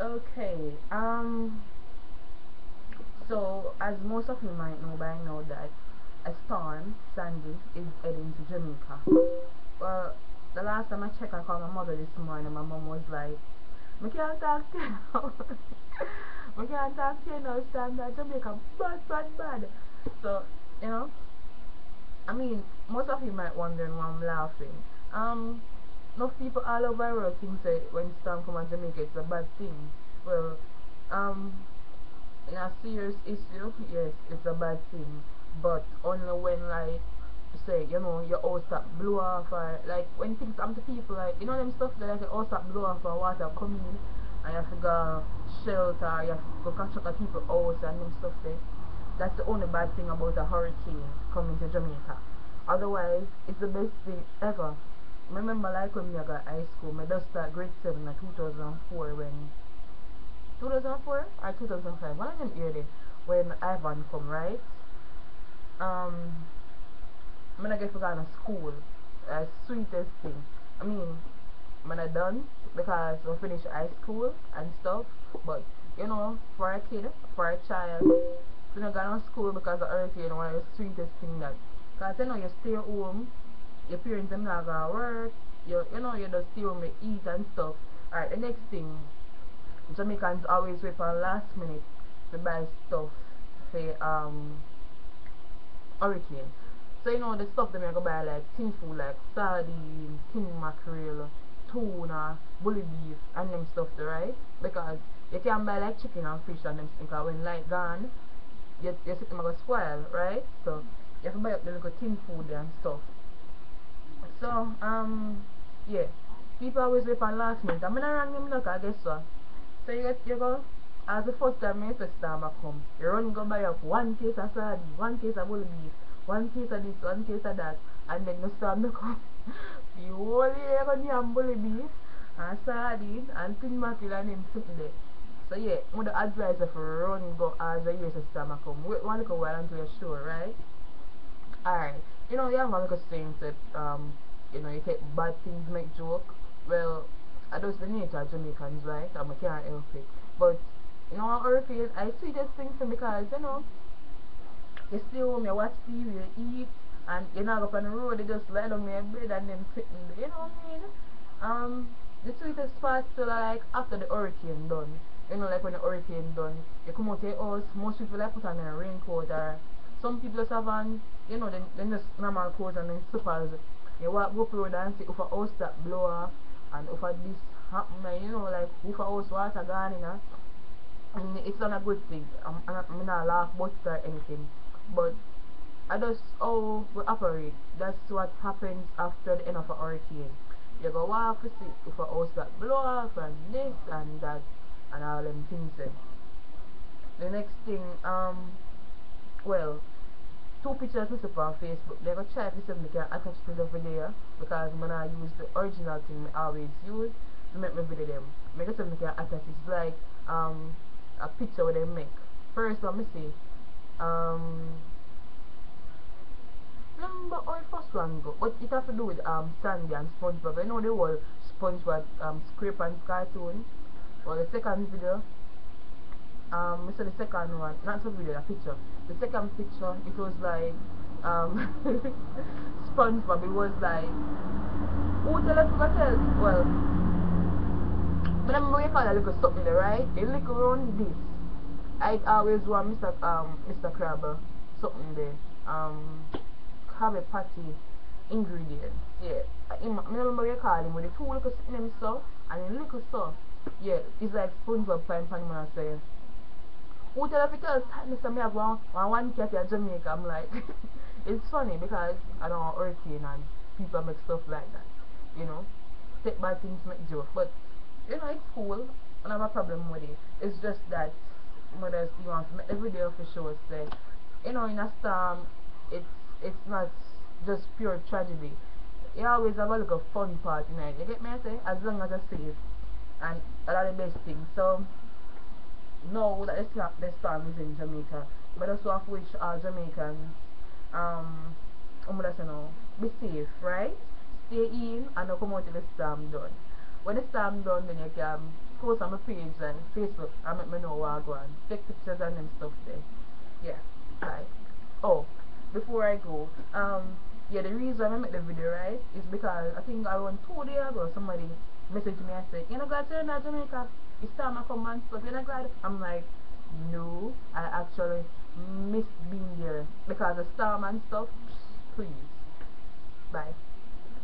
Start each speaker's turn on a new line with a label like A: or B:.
A: Okay, um, so as most of you might know by now that a storm, Sandy, is heading to Jamaica. Well, the last time I checked, I called my mother this morning. My mom was like, "We can't talk to you now. we can't talk to you now. That Jamaica, bad, bad, bad." So you know, I mean, most of you might wondering why I'm laughing. Um, most people all over the world think that when storm come on Jamaica, it's a bad thing. Well, um, in a serious issue, yes, it's a bad thing. But only when like say, you know, your house start blow off or like when things happen to people like you know them stuff that like your house start blow off or water coming in and you have to go shelter, you have to go catch up at people house and them stuff there. That's the only bad thing about a hurricane coming to Jamaica. Otherwise, it's the best thing ever. Remember like when I got high school, I just start grade 7 in 2004 when 2004 or 2005, one of them year when Ivan come, right? Um, when I get to go school, uh, sweetest thing. I mean, when I done because I finish high school and stuff, but you know, for a kid, for a child, you know, go to school because of hurricane, one of the sweetest thing that, because you know, you stay home, your parents them not gonna work, you, you know, you just stay home, you eat and stuff. Alright, the next thing, Jamaicans always wait for last minute to buy stuff for um hurricane. So you know the stuff them you go buy like tin food like sardine, tin mackerel, tuna, bully beef and them stuff there, right? Because you can buy like chicken and fish and them because when light gone you you see them go spoil, right? So you have to buy up the little tin food and stuff. So um yeah. People always wait for last minute. I'm gonna run them look I guess so. So you get you go as the first time my first time I come, you run go buy up one case of sardine, one case of bully beef, one case of this, one case of that, and then you start to come. the whole year go yam bully beef and sardine and tin mackerel and them sitting there. So yeah, I would advise you for run go as the years time I come. Wait one little while until you're sure, right? Alright. You know, you have a little saying that um, you know, you take bad things make joke. Well, I don't the nature of Jamaicans, right? I'm can't help it. But, you know, on hurricane, I see this things because, you know, you stay home, you watch TV, you eat, and you not up on the road, you just lie on your bed and then sitting there, you know what I mean? Um, the sweetest part still like after the hurricane done. You know, like when the hurricane done, you come out your house, most people like put on a raincoat or some people just have on, you know, then, then just normal clothes and then slippers. You walk up road and see if a house that blow off and if this happen, you know, like if a house water gone in, I mean, it's not a good thing. I'm, I'm, not, laugh it or anything, but I just how we operate. That's what happens after the end of a hurricane. You go off to see if a house that blow off and this and that and all them things. Then. The next thing, um, well, two pictures I put on Facebook. They're gonna try to they can attach to the video because when I use the original thing I always use to make my video them. Make they can attach. It's like um a picture where they make. First let me see. Um remember first one go? But it has to do with um Sandy and SpongeBob. I know the whole SpongeBob um SquarePants cartoon. Well the second video um so the second one not the video the picture. The second picture it was like um SpongeBob. It was like who tell us to tell well remember we call a little something there right? A little around this. I always want Mr. um Mr. Crabbe something there. Um Krabby Patty ingredients. Yeah. I, I remember we call him with the two little something so and a little so yeah it's like SpongeBob Prime Panama saying who tell if tell Mr. One, one, one cat in Jamaica, I'm like, it's funny because I don't know hurricane and people make stuff like that, you know. Take bad things make joke, but you know it's cool. I don't have a problem with it. It's just that mothers you want to make every day of show say, you know, in a storm, it's it's not just pure tragedy. You always have a little fun part in it. You get me? I say, as long as I safe, and that's the best things. So know that the, the storm is in Jamaica. But also of which all Jamaicans um I'm gonna say be safe, right? Stay in and don't come out till the storm done. When the storm done then you can post on my page and Facebook and make me know what I go on. Take pictures and them stuff there. Yeah. Bye. Oh, before I go, um, yeah, the reason I make the video, right, is because I think I around two days ago somebody messaged me and said, you know, glad to in Jamaica. It's time I come and stuff. You know, glad. I'm like, no, I actually missed being there because the storm and stuff. Please. Bye.